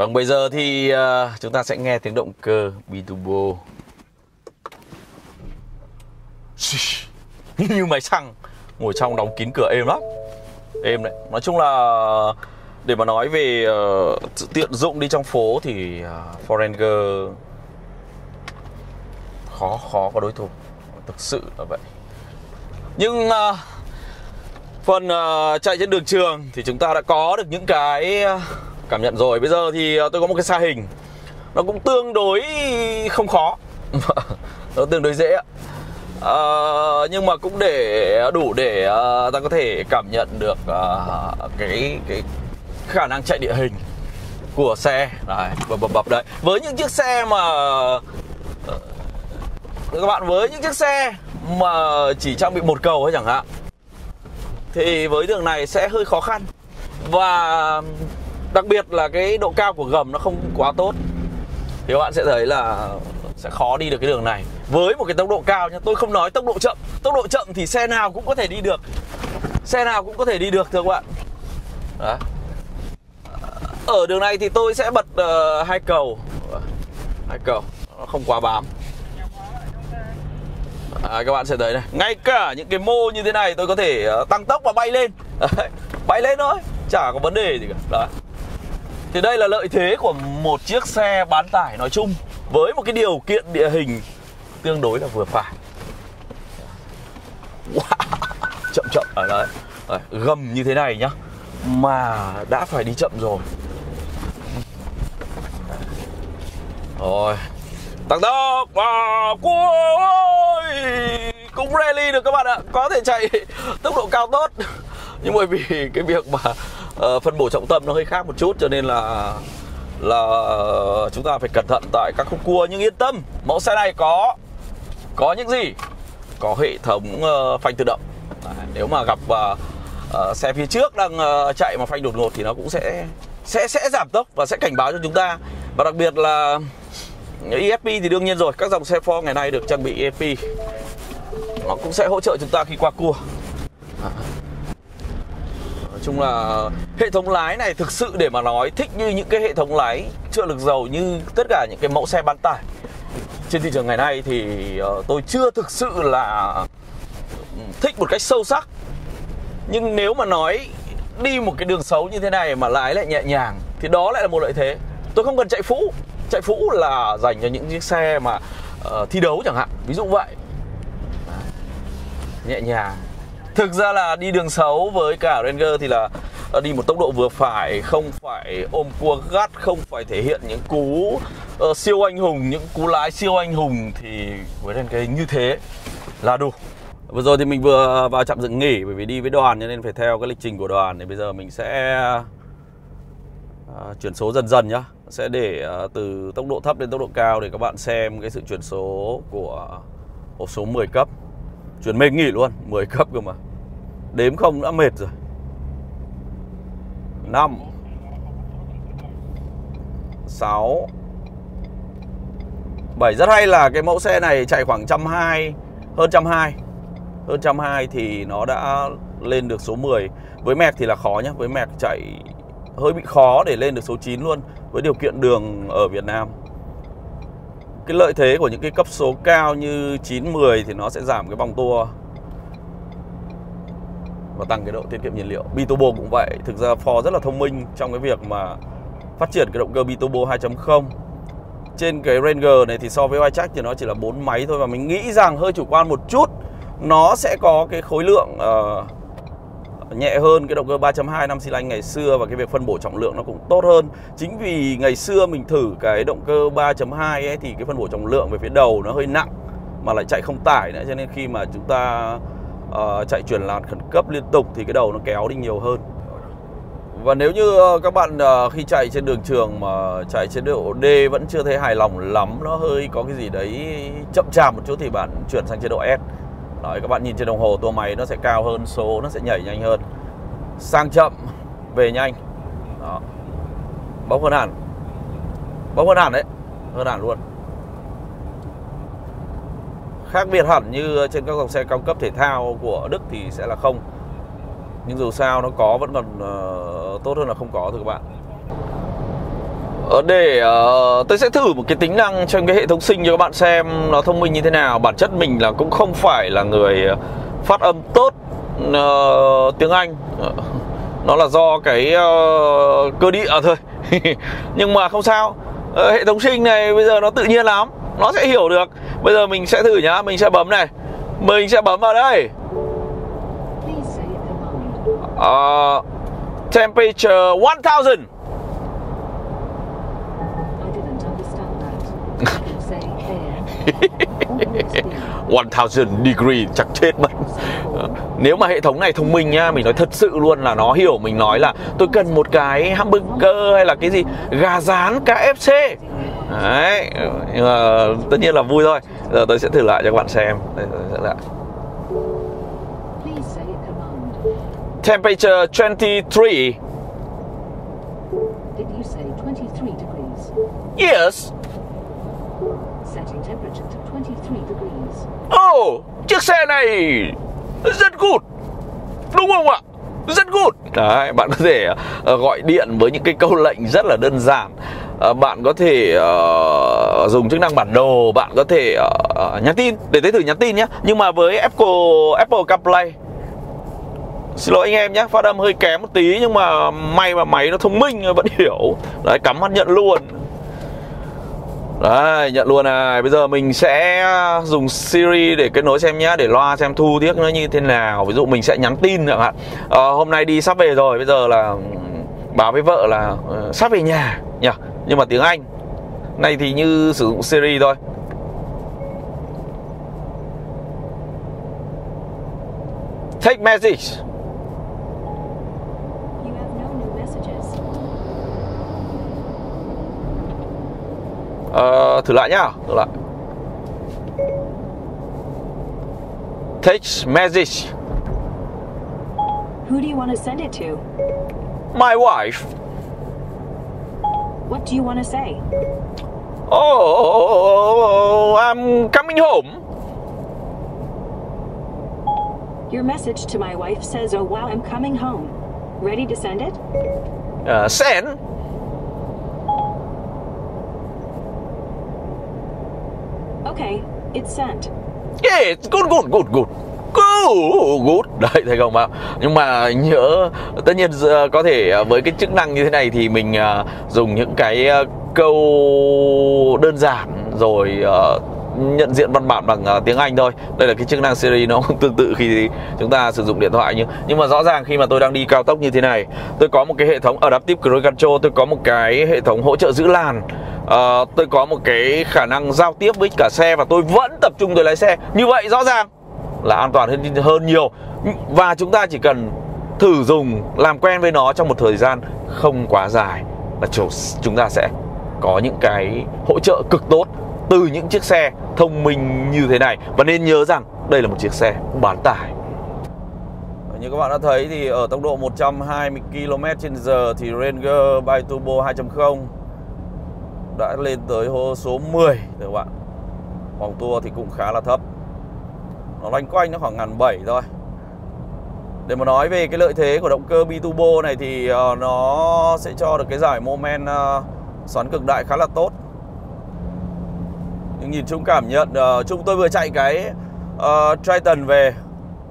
Vâng, bây giờ thì uh, chúng ta sẽ nghe tiếng động cơ biturbo. Như máy xăng, ngồi trong đóng kín cửa êm lắm. Êm đấy. Nói chung là để mà nói về uh, tiện dụng đi trong phố thì à, uh, Forenger khó khó có đối thủ thực sự là vậy nhưng uh, phần uh, chạy trên đường trường thì chúng ta đã có được những cái cảm nhận rồi. Bây giờ thì ờ, tôi có một cái xa hình. Nó cũng tương đối không khó. Nó tương đối dễ uh, nhưng mà cũng để đủ để uh, ta có thể cảm nhận được uh, cái cái khả năng chạy địa hình của xe. Này bập bập bập đấy. Với những chiếc xe mà các bạn với những chiếc xe mà chỉ trang bị một cầu ấy chẳng hạn thì với đường này sẽ hơi khó khăn. Và đặc biệt là cái độ cao của gầm nó không quá tốt. Thì các bạn sẽ thấy là sẽ khó đi được cái đường này. Với một cái tốc độ cao nhá tôi không nói tốc độ chậm. Tốc độ chậm thì xe nào cũng có thể đi được. Xe nào cũng có thể đi được thưa các bạn. Đó. ở đường này thì tôi sẽ bật uh, hai cầu. Hai cầu. Nó không quá bám. À, các bạn sẽ thấy này. Ngay cả những cái mô như thế này tôi có thể uh, tăng tốc và bay lên. Đấy, bay lên thôi chả có vấn đề gì cả. Đấy thì đây là lợi thế của một chiếc xe bán tải nói chung, với một cái điều kiện địa hình tương đối là vừa phải. Wow. chậm chậm. Ở đấy. Ờ, gầm như thế này nhá, mà đã phải đi chậm rồi. Rồi. Tăng tốc và ôi cũng rally được các bạn ạ. Có thể chạy tốc độ cao tốt. Nhưng bởi vì cái việc mà uh, phân bổ trọng tâm nó hơi khác một chút cho nên là là chúng ta phải cẩn thận tại các khúc cua. Nhưng yên tâm mẫu xe này có có những gì? Có hệ thống uh, phanh tự động. À, nếu mà gặp uh, uh, xe phía trước đang uh, chạy mà phanh đột ngột thì nó cũng sẽ sẽ sẽ giảm tốc và sẽ cảnh báo cho chúng ta. Và đặc biệt là ESP thì đương nhiên rồi các dòng xe Ford ngày nay được trang bị ESP nó cũng sẽ hỗ trợ chúng ta khi qua cua chung là hệ thống lái này thực sự để mà nói thích như những cái hệ thống lái trợ lực dầu như tất cả những cái mẫu xe bán tải. Trên thị trường ngày nay thì ờ, tôi chưa thực sự là ừ, thích một cách sâu sắc. Nhưng nếu mà nói đi một cái đường xấu như thế này mà lái lại nhẹ nhàng thì đó lại là một lợi thế. Tôi không cần chạy phũ. Chạy phũ là dành cho những chiếc xe mà uh, thi đấu chẳng hạn. Ví dụ vậy. Nhẹ nhàng thực ra là đi đường xấu với cả Ranger thì là ờ, đi một tốc độ vừa phải không phải ôm cua gắt không phải thể hiện những cú uh, siêu anh hùng những cú lái siêu anh hùng thì với Ranger như thế là đủ. Vừa rồi thì mình vừa vào trạm dừng nghỉ bởi vì đi với đoàn cho nên phải theo cái lịch trình của đoàn. Thì bây giờ mình sẽ uh, chuyển số dần dần nhá. Sẽ để uh, từ tốc độ thấp đến tốc độ cao để các bạn xem cái sự chuyển số của hộp số 10 cấp chuyển mệt nghỉ luôn 10 cấp cơ mà. Đếm không đã mệt rồi. 5 6 7 rất hay là cái mẫu xe này chạy khoảng trăm hai, hơn trăm hai. Hơn trăm hai thì nó đã lên được số 10 với mẹc thì là khó nhé với mẹc chạy hơi bị khó để lên được số 9 luôn. Với điều kiện đường ở Việt Nam cái lợi thế của những cái cấp số cao như 9, 10 thì nó sẽ giảm cái vòng tua và tăng cái độ tiết kiệm nhiên liệu. Biturbo cũng vậy. Thực ra Ford rất là thông minh trong cái việc mà phát triển cái động cơ Biturbo 2.0. Trên cái Ranger này thì so với Wildtrak thì nó chỉ là 4 máy thôi và mình nghĩ rằng hơi chủ quan một chút nó sẽ có cái khối lượng uh, nhẹ hơn cái động cơ 3.2 năm xi lanh ngày xưa và cái việc phân bổ trọng lượng nó cũng tốt hơn. Chính vì ngày xưa mình thử cái động cơ 3.2 ấy thì cái phân bổ trọng lượng về phía đầu nó hơi nặng mà lại chạy không tải nữa cho nên khi mà chúng ta uh, chạy chuyển làn khẩn cấp liên tục thì cái đầu nó kéo đi nhiều hơn. Và nếu như ờ, các bạn ờ, khi chạy trên đường trường mà chạy chế độ D vẫn chưa thấy hài lòng lắm, nó hơi có cái gì đấy chậm chạp một chút thì bạn chuyển sang chế độ S Đấy, các bạn nhìn trên đồng hồ tua máy nó sẽ cao hơn số nó sẽ nhảy nhanh hơn. Sang chậm về nhanh. Đó. Bóng hơn hẳn. Bóng hơn hẳn đấy hơn hẳn luôn. Khác biệt hẳn như trên các dòng xe cao cấp thể thao của Đức thì sẽ là không. Nhưng dù sao nó có vẫn còn uh, tốt hơn là không có thôi các bạn để uh, tôi sẽ thử một cái tính năng trong cái hệ thống sinh cho các bạn xem nó thông minh như thế nào. Bản chất mình là cũng không phải là người phát âm tốt uh, tiếng anh. Nó là do cái uh, cơ địa thôi. Nhưng mà không sao. Uh, hệ thống sinh này bây giờ nó tự nhiên lắm. Nó sẽ hiểu được. Bây giờ mình sẽ thử nhá. Mình sẽ bấm này. Mình sẽ bấm vào đây. Uh, temperature 1000 1000 degree chắc chết mất. Nếu mà hệ thống này thông minh nhá Mình nói thật sự luôn là nó hiểu Mình nói là tôi cần một cái hamburger hay là cái gì? Gà rán KFC Đấy Nhưng mà tất nhiên là vui thôi. Giờ tôi sẽ thử lại cho các bạn xem. Đây, tôi lại. Temperature 23 Did you say 23 degrees? Yes Ồ, Oh, chiếc xe này rất good. Đúng không ạ? Rất good. Đấy, bạn có thể uh, gọi điện với những cái câu lệnh rất là đơn giản. Uh, bạn có thể uh, dùng chức năng bản đồ, bạn có thể uh, nhắn tin để tới thử nhắn tin nhé. Nhưng mà với Apple Apple CarPlay Xin lỗi anh em nhé, phát âm hơi kém một tí nhưng mà may mà máy nó thông minh vẫn hiểu. Đấy, cắm mắt nhận luôn. Đấy, nhận luôn này. Bây giờ mình sẽ dùng Siri để kết nối xem nhé Để loa xem thu tiếc nó như thế nào. Ví dụ mình sẽ nhắn tin chẳng hạn. À, Hôm nay đi sắp về rồi Bây giờ là ừ, báo với vợ là uh, sắp về nhà nhỉ? Nhưng mà tiếng Anh. Này thì như sử dụng Siri thôi. Take message. Uh, thử lại nhá thử lại text message Who do you want to send it to? My wife. What do you want to say? Oh, I'm coming home. Your message to my wife says, Oh wow, I'm coming home. Ready to send it? Uh, send. Okay, it's sent. Yeah, good, good, good, good. Good. Đấy, thấy không ạ? Nhưng mà nhớ, tất nhiên ờ, có thể ờ, với cái chức năng như thế này thì mình ờ, dùng những cái câu đơn giản rồi nhận diện văn bản bằng tiếng Anh thôi. Đây là cái chức năng Siri nó cũng tương tự khi chúng ta sử dụng điện thoại nhưng nhưng mà rõ ràng khi mà tôi đang đi cao tốc như thế này, tôi có một cái hệ thống Adaptive Cruise Control, tôi có một cái hệ thống hỗ trợ giữ làn uh, tôi có một cái khả năng giao tiếp với cả xe và tôi vẫn tập trung tôi lái xe. Như vậy rõ ràng là an toàn hơn hơn nhiều. Và chúng ta chỉ cần thử dùng làm quen với nó trong một thời gian không quá dài là chúng ta sẽ có những cái hỗ trợ cực tốt từ những chiếc xe thông minh như thế này. Và nên nhớ rằng đây là một chiếc xe bán tải. Như các bạn đã thấy thì ở tốc độ 120 km/h thì Ranger Biturbo 2.0 đã lên tới hô số 10 các bạn vòng tua thì cũng khá là thấp. Nó loanh quanh nó khoảng ngàn bảy thôi. Để mà nói về cái lợi thế của động cơ biturbo này thì ờ, nó sẽ cho được cái giải moment men xoắn cực đại khá là tốt. Nhưng nhìn chung cảm nhận chúng chung tôi vừa chạy cái uh, Triton về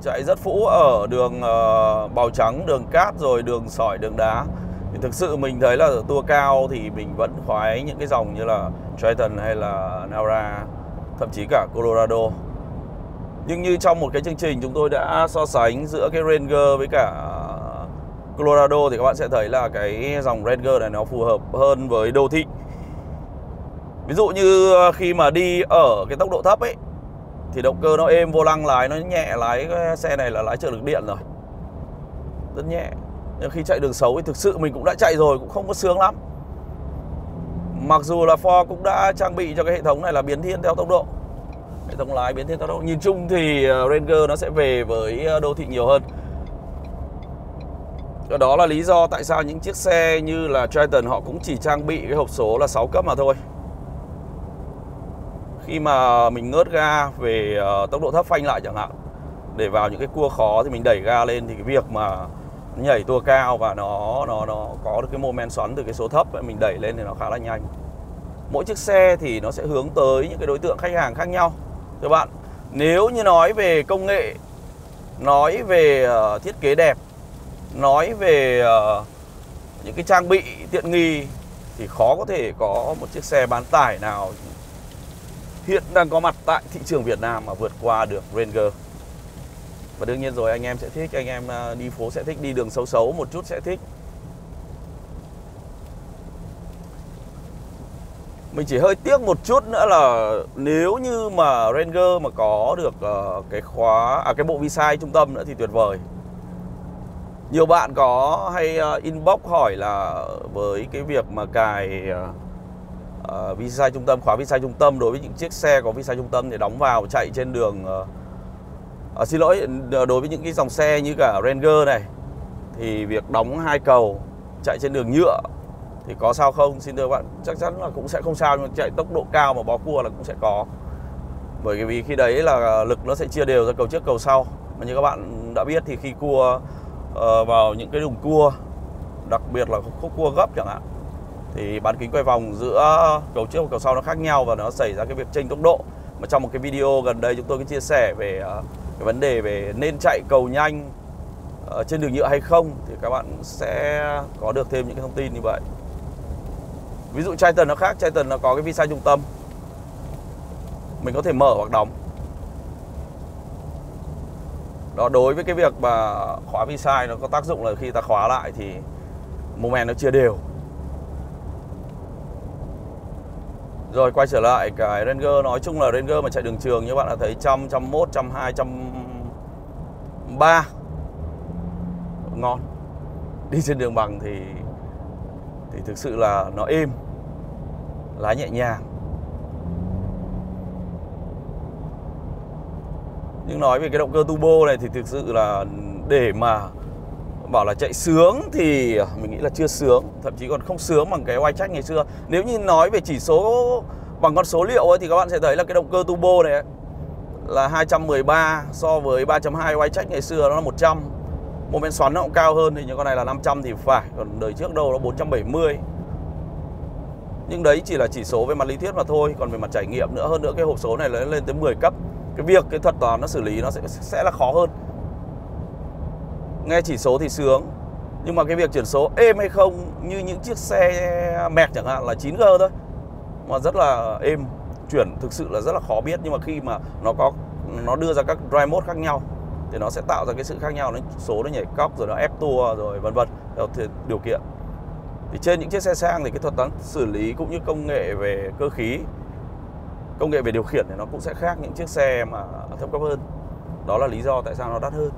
chạy rất phũ ở đường uh, bào trắng đường cát rồi đường sỏi đường đá thì thực sự mình thấy là ở tour cao thì mình vẫn khoái những cái dòng như là Triton hay là Nara thậm chí cả Colorado. Nhưng như trong một cái chương trình chúng tôi đã so sánh giữa cái Ranger với cả Colorado thì các bạn sẽ thấy là cái dòng Ranger này nó phù hợp hơn với đô thị. Ví dụ như ờ, khi mà đi ở cái tốc độ thấp ấy, thì động cơ nó êm vô lăng lái, nó nhẹ lái, cái xe này là lái trợ lực điện rồi. Rất nhẹ nhưng khi chạy đường xấu thì thực sự mình cũng đã chạy rồi, cũng không có sướng lắm. Mặc dù là Ford cũng đã trang bị cho cái hệ thống này là biến thiên theo tốc độ. Hệ thống lái biến thiên theo tốc độ. Nhìn chung thì ờ, Ranger nó sẽ về với ờ, đô thị nhiều hơn. Đó là lý do tại sao những chiếc xe như là Triton họ cũng chỉ trang bị cái hộp số là 6 cấp mà thôi. Khi mà mình ngớt ga về ờ, tốc độ thấp phanh lại chẳng hạn, để vào những cái cua khó thì mình đẩy ga lên thì cái việc mà nhảy tua cao và nó nó nó có được cái mô men xoắn từ cái số thấp mình đẩy lên thì nó khá là nhanh. Mỗi chiếc xe thì nó sẽ hướng tới những cái đối tượng khách hàng khác nhau. Các bạn, nếu như nói về công nghệ, nói về ờ, thiết kế đẹp, nói về ờ, những cái trang bị tiện nghi thì khó có thể có một chiếc xe bán tải nào hiện đang có mặt tại thị trường Việt Nam mà vượt qua được Ranger và đương nhiên rồi anh em sẽ thích anh em à, đi phố sẽ thích đi đường xấu xấu một chút sẽ thích. Mình chỉ hơi tiếc một chút nữa là nếu như mà Ranger mà có được uh, cái khóa à cái bộ visa trung tâm nữa thì tuyệt vời. Nhiều bạn có hay uh, inbox hỏi là với cái việc mà cài uh, trung tâm khóa visa trung tâm đối với những chiếc xe có visa trung tâm thì đóng vào chạy trên đường uh, à, xin lỗi đối với những cái dòng xe như cả Ranger này thì việc đóng hai cầu chạy trên đường nhựa thì có sao không? Xin thưa các bạn chắc chắn là cũng sẽ không sao nhưng chạy tốc độ cao mà bó cua là cũng sẽ có. Bởi vì khi đấy là lực nó sẽ chia đều ra cầu trước cầu sau. Mà như các bạn đã biết thì khi cua uh, vào những cái đường cua đặc biệt là khúc cua gấp chẳng hạn thì bán kính quay vòng giữa cầu trước và cầu sau nó khác nhau và nó xảy ra cái việc chênh tốc độ. Mà trong một cái video gần đây chúng tôi có chia sẻ về uh, cái vấn đề về nên chạy cầu nhanh ở trên đường nhựa hay không thì các bạn sẽ có được thêm những cái thông tin như vậy. Ví dụ Triton nó khác, Triton nó có cái visa trung tâm. Mình có thể mở hoặc đóng. Đó, đối với cái việc mà khóa visa nó có tác dụng là khi ta khóa lại thì moment nó chia đều. Rồi quay trở lại cái Ranger. Nói chung là Ranger mà chạy đường trường như bạn đã thấy trăm, trăm mốt, trăm hai, trăm ba. Ngon. Đi trên đường bằng thì Thì thực sự là nó êm. Lái nhẹ nhàng. Nhưng nói về cái động cơ turbo này thì thực sự là để mà bảo là chạy sướng thì mình nghĩ là chưa sướng thậm chí còn không sướng bằng cái oai trách ngày xưa. Nếu như nói về chỉ số bằng con số liệu ấy, thì các bạn sẽ thấy là cái động cơ turbo này ấy, là 213 so với 3.2 oai trách ngày xưa nó là 100 một bên xoắn nó cũng cao hơn thì những con này là 500 thì phải còn đời trước đâu nó 470 nhưng đấy chỉ là chỉ số về mặt lý thuyết mà thôi còn về mặt trải nghiệm nữa hơn nữa cái hộp số này lên lên tới 10 cấp. Cái việc cái thuật toán nó xử lý nó sẽ sẽ là khó hơn nghe chỉ số thì sướng. Nhưng mà cái việc chuyển số êm hay không như những chiếc xe mẹt chẳng hạn là 9G thôi. Mà rất là êm. Chuyển thực sự là rất là khó biết. Nhưng mà khi mà nó có, nó đưa ra các drive mode khác nhau, thì nó sẽ tạo ra cái sự khác nhau. Nó, số nó nhảy cóc, rồi nó ép tua, rồi vân vân. Theo điều kiện. Thì trên những chiếc xe sang thì cái thuật toán xử lý cũng như công nghệ về cơ khí, công nghệ về điều khiển thì nó cũng sẽ khác những chiếc xe mà thấp cấp hơn. Đó là lý do tại sao nó đắt hơn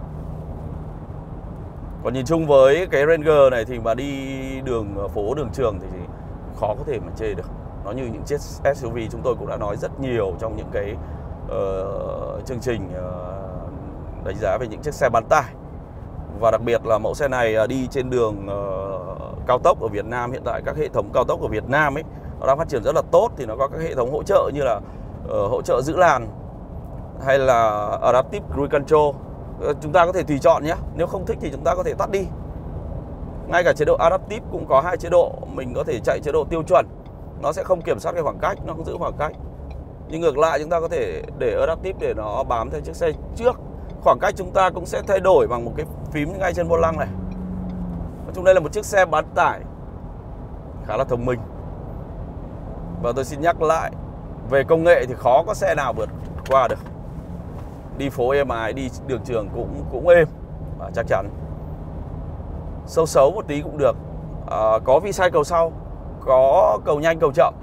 còn nhìn chung với cái Ranger này thì mà đi đường ờ, phố đường trường thì khó có thể mà chê được. Nó như những chiếc SUV chúng tôi cũng đã nói rất nhiều trong những cái uh, chương trình uh, đánh giá về những chiếc xe bán tải. Và đặc biệt là mẫu xe này uh, đi trên đường uh, cao tốc ở Việt Nam hiện tại các hệ thống cao tốc ở Việt Nam ấy nó đang phát triển rất là tốt thì nó có các hệ thống hỗ trợ như là uh, hỗ trợ giữ làn hay là adaptive cruise control. Ờ, chúng ta có thể tùy chọn nhé. Nếu không thích thì chúng ta có thể tắt đi. Ngay cả chế độ adaptive cũng có hai chế độ. Mình có thể chạy chế độ tiêu chuẩn. Nó sẽ không kiểm soát cái khoảng cách, nó không giữ khoảng cách. Nhưng ngược lại, chúng ta có thể để adaptive để nó bám theo chiếc xe trước. Khoảng cách chúng ta cũng sẽ thay đổi bằng một cái phím ngay trên vô lăng này. Nói chung đây là một chiếc xe bán tải khá là thông minh. Và tôi xin nhắc lại, về công nghệ thì khó có xe nào vượt qua được đi phố êm ái đi đường trường cũng cũng êm. Và chắc chắn. Sâu xấu một tí cũng được. À, có vi sai cầu sau có cầu nhanh cầu chậm.